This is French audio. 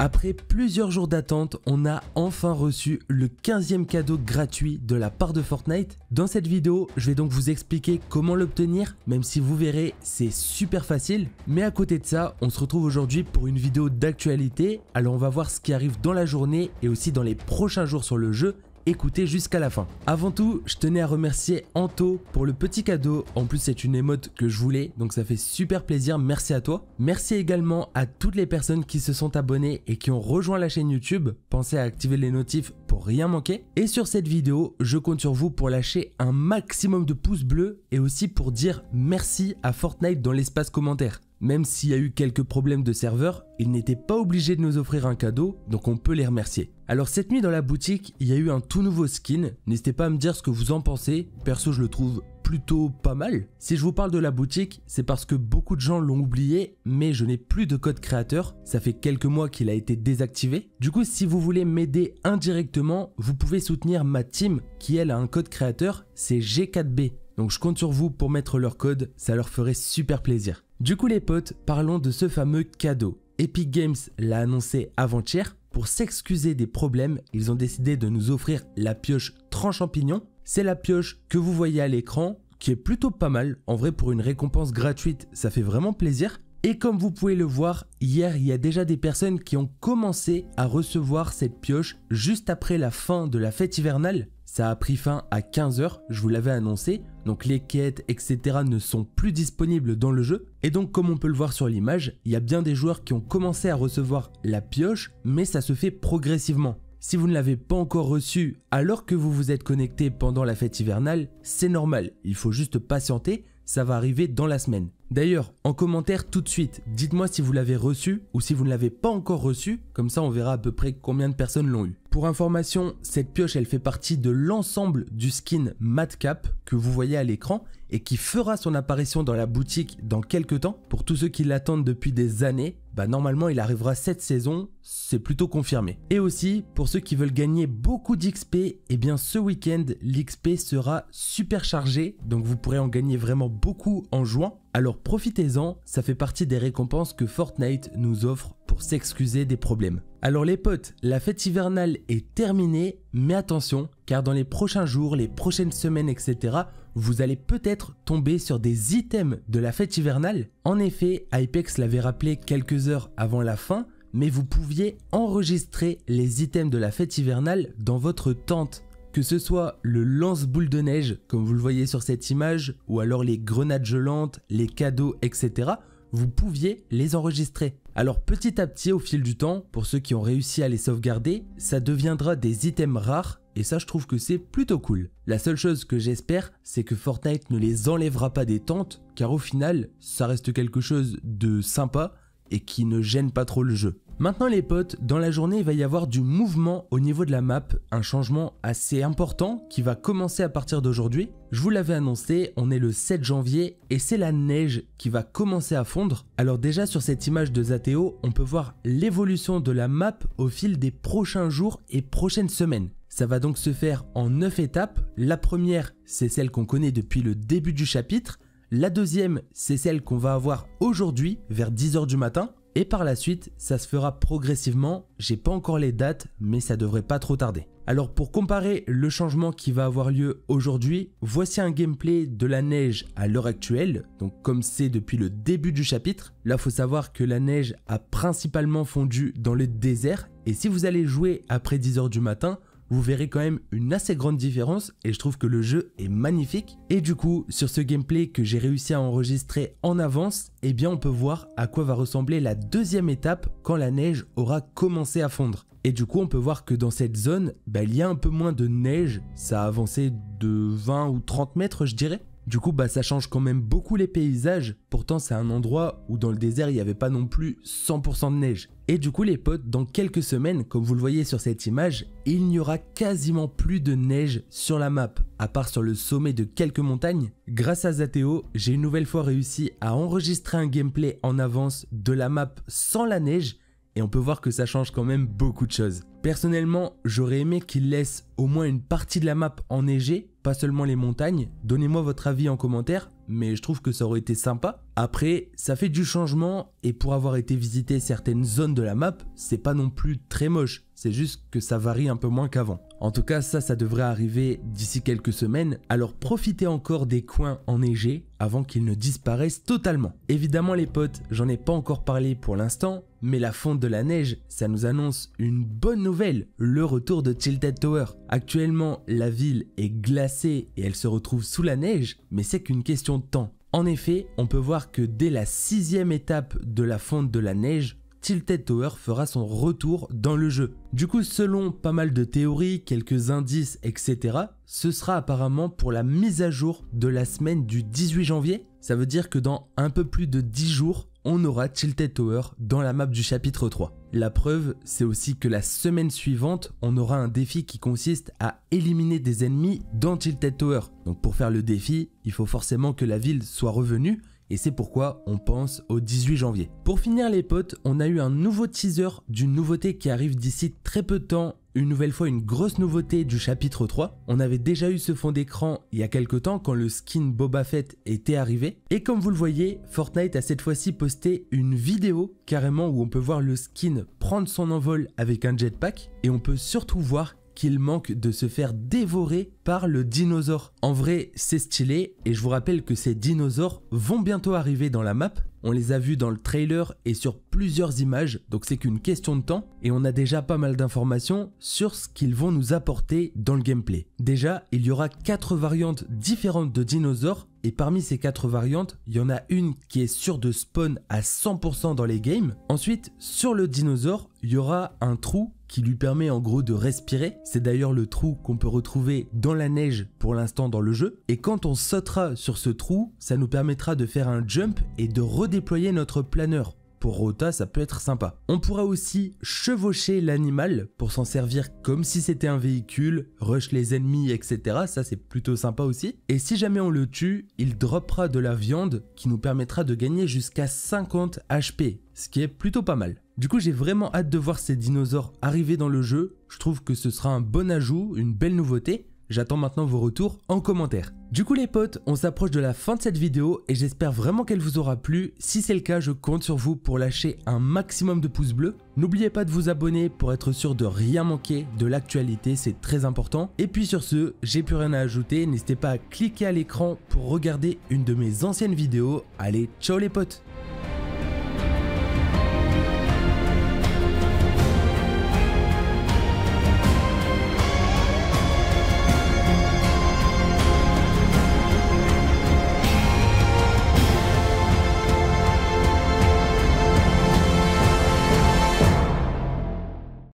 Après plusieurs jours d'attente, on a enfin reçu le 15e cadeau gratuit de la part de Fortnite. Dans cette vidéo, je vais donc vous expliquer comment l'obtenir, même si vous verrez, c'est super facile. Mais à côté de ça, on se retrouve aujourd'hui pour une vidéo d'actualité. Alors on va voir ce qui arrive dans la journée et aussi dans les prochains jours sur le jeu écoutez jusqu'à la fin. Avant tout, je tenais à remercier Anto pour le petit cadeau. En plus, c'est une émote que je voulais, donc ça fait super plaisir. Merci à toi. Merci également à toutes les personnes qui se sont abonnées et qui ont rejoint la chaîne YouTube. Pensez à activer les notifs pour rien manquer. Et sur cette vidéo, je compte sur vous pour lâcher un maximum de pouces bleus et aussi pour dire merci à Fortnite dans l'espace commentaire. Même s'il y a eu quelques problèmes de serveur, ils n'étaient pas obligés de nous offrir un cadeau, donc on peut les remercier. Alors cette nuit dans la boutique, il y a eu un tout nouveau skin, n'hésitez pas à me dire ce que vous en pensez, perso je le trouve plutôt pas mal. Si je vous parle de la boutique, c'est parce que beaucoup de gens l'ont oublié, mais je n'ai plus de code créateur, ça fait quelques mois qu'il a été désactivé. Du coup, si vous voulez m'aider indirectement, vous pouvez soutenir ma team qui elle a un code créateur, c'est G4B. Donc je compte sur vous pour mettre leur code, ça leur ferait super plaisir. Du coup les potes, parlons de ce fameux cadeau. Epic Games l'a annoncé avant-hier. Pour s'excuser des problèmes, ils ont décidé de nous offrir la pioche tranche champignon. C'est la pioche que vous voyez à l'écran, qui est plutôt pas mal. En vrai, pour une récompense gratuite, ça fait vraiment plaisir. Et comme vous pouvez le voir, hier, il y a déjà des personnes qui ont commencé à recevoir cette pioche juste après la fin de la fête hivernale. Ça a pris fin à 15h, je vous l'avais annoncé, donc les quêtes, etc. ne sont plus disponibles dans le jeu. Et donc comme on peut le voir sur l'image, il y a bien des joueurs qui ont commencé à recevoir la pioche, mais ça se fait progressivement. Si vous ne l'avez pas encore reçu alors que vous vous êtes connecté pendant la fête hivernale, c'est normal, il faut juste patienter, ça va arriver dans la semaine. D'ailleurs, en commentaire tout de suite, dites-moi si vous l'avez reçu ou si vous ne l'avez pas encore reçu, comme ça on verra à peu près combien de personnes l'ont eu. Pour information, cette pioche elle fait partie de l'ensemble du skin Madcap que vous voyez à l'écran et qui fera son apparition dans la boutique dans quelques temps. Pour tous ceux qui l'attendent depuis des années, bah normalement il arrivera cette saison, c'est plutôt confirmé. Et aussi, pour ceux qui veulent gagner beaucoup d'XP, et eh bien ce week-end, l'XP sera super chargé, donc vous pourrez en gagner vraiment beaucoup en jouant. Alors profitez-en, ça fait partie des récompenses que Fortnite nous offre pour s'excuser des problèmes. Alors les potes, la fête hivernale est terminée, mais attention, car dans les prochains jours, les prochaines semaines, etc., vous allez peut-être tomber sur des items de la fête hivernale. En effet, Hypex l'avait rappelé quelques heures avant la fin, mais vous pouviez enregistrer les items de la fête hivernale dans votre tente que ce soit le lance-boule de neige, comme vous le voyez sur cette image, ou alors les grenades gelantes, les cadeaux, etc., vous pouviez les enregistrer. Alors petit à petit, au fil du temps, pour ceux qui ont réussi à les sauvegarder, ça deviendra des items rares, et ça je trouve que c'est plutôt cool. La seule chose que j'espère, c'est que Fortnite ne les enlèvera pas des tentes, car au final, ça reste quelque chose de sympa, et qui ne gêne pas trop le jeu. Maintenant les potes, dans la journée il va y avoir du mouvement au niveau de la map, un changement assez important qui va commencer à partir d'aujourd'hui. Je vous l'avais annoncé, on est le 7 janvier et c'est la neige qui va commencer à fondre. Alors déjà sur cette image de Zateo, on peut voir l'évolution de la map au fil des prochains jours et prochaines semaines. Ça va donc se faire en 9 étapes. La première, c'est celle qu'on connaît depuis le début du chapitre. La deuxième, c'est celle qu'on va avoir aujourd'hui vers 10h du matin. Et par la suite, ça se fera progressivement. J'ai pas encore les dates, mais ça devrait pas trop tarder. Alors pour comparer le changement qui va avoir lieu aujourd'hui, voici un gameplay de la neige à l'heure actuelle, donc comme c'est depuis le début du chapitre. Là, faut savoir que la neige a principalement fondu dans le désert, et si vous allez jouer après 10h du matin, vous verrez quand même une assez grande différence et je trouve que le jeu est magnifique. Et du coup, sur ce gameplay que j'ai réussi à enregistrer en avance, eh bien on peut voir à quoi va ressembler la deuxième étape quand la neige aura commencé à fondre. Et du coup, on peut voir que dans cette zone, bah, il y a un peu moins de neige, ça a avancé de 20 ou 30 mètres je dirais. Du coup, bah, ça change quand même beaucoup les paysages. Pourtant, c'est un endroit où dans le désert, il n'y avait pas non plus 100% de neige. Et du coup, les potes, dans quelques semaines, comme vous le voyez sur cette image, il n'y aura quasiment plus de neige sur la map, à part sur le sommet de quelques montagnes. Grâce à Zateo, j'ai une nouvelle fois réussi à enregistrer un gameplay en avance de la map sans la neige et on peut voir que ça change quand même beaucoup de choses. Personnellement, j'aurais aimé qu'il laisse au moins une partie de la map enneigée, pas seulement les montagnes. Donnez-moi votre avis en commentaire, mais je trouve que ça aurait été sympa. Après, ça fait du changement et pour avoir été visiter certaines zones de la map, c'est pas non plus très moche, c'est juste que ça varie un peu moins qu'avant. En tout cas, ça, ça devrait arriver d'ici quelques semaines, alors profitez encore des coins enneigés avant qu'ils ne disparaissent totalement. Évidemment les potes, j'en ai pas encore parlé pour l'instant, mais la fonte de la neige, ça nous annonce une bonne nouvelle, le retour de Tilted Tower. Actuellement, la ville est glacée et elle se retrouve sous la neige, mais c'est qu'une question de temps. En effet, on peut voir que dès la sixième étape de la fonte de la neige, Tilted Tower fera son retour dans le jeu. Du coup, selon pas mal de théories, quelques indices, etc., ce sera apparemment pour la mise à jour de la semaine du 18 janvier. Ça veut dire que dans un peu plus de 10 jours, on aura Tilted Tower dans la map du chapitre 3. La preuve, c'est aussi que la semaine suivante, on aura un défi qui consiste à éliminer des ennemis dans Tilted Tower. Donc pour faire le défi, il faut forcément que la ville soit revenue et c'est pourquoi on pense au 18 janvier. Pour finir les potes, on a eu un nouveau teaser d'une nouveauté qui arrive d'ici très peu de temps une nouvelle fois une grosse nouveauté du chapitre 3. On avait déjà eu ce fond d'écran il y a quelques temps quand le skin Boba Fett était arrivé. Et comme vous le voyez, Fortnite a cette fois-ci posté une vidéo carrément où on peut voir le skin prendre son envol avec un jetpack. Et on peut surtout voir qu'il manque de se faire dévorer par le dinosaure. En vrai, c'est stylé et je vous rappelle que ces dinosaures vont bientôt arriver dans la map. On les a vus dans le trailer et sur plusieurs images, donc c'est qu'une question de temps et on a déjà pas mal d'informations sur ce qu'ils vont nous apporter dans le gameplay. Déjà, il y aura 4 variantes différentes de dinosaures et parmi ces 4 variantes, il y en a une qui est sûre de spawn à 100% dans les games. Ensuite, sur le dinosaure, il y aura un trou qui lui permet en gros de respirer. C'est d'ailleurs le trou qu'on peut retrouver dans la neige pour l'instant dans le jeu. Et quand on sautera sur ce trou, ça nous permettra de faire un jump et de redéployer notre planeur. Pour Rota, ça peut être sympa. On pourra aussi chevaucher l'animal pour s'en servir comme si c'était un véhicule, rush les ennemis, etc. Ça, c'est plutôt sympa aussi. Et si jamais on le tue, il droppera de la viande qui nous permettra de gagner jusqu'à 50 HP, ce qui est plutôt pas mal. Du coup, j'ai vraiment hâte de voir ces dinosaures arriver dans le jeu. Je trouve que ce sera un bon ajout, une belle nouveauté. J'attends maintenant vos retours en commentaire. Du coup les potes, on s'approche de la fin de cette vidéo et j'espère vraiment qu'elle vous aura plu. Si c'est le cas, je compte sur vous pour lâcher un maximum de pouces bleus. N'oubliez pas de vous abonner pour être sûr de rien manquer de l'actualité, c'est très important. Et puis sur ce, j'ai plus rien à ajouter, n'hésitez pas à cliquer à l'écran pour regarder une de mes anciennes vidéos. Allez, ciao les potes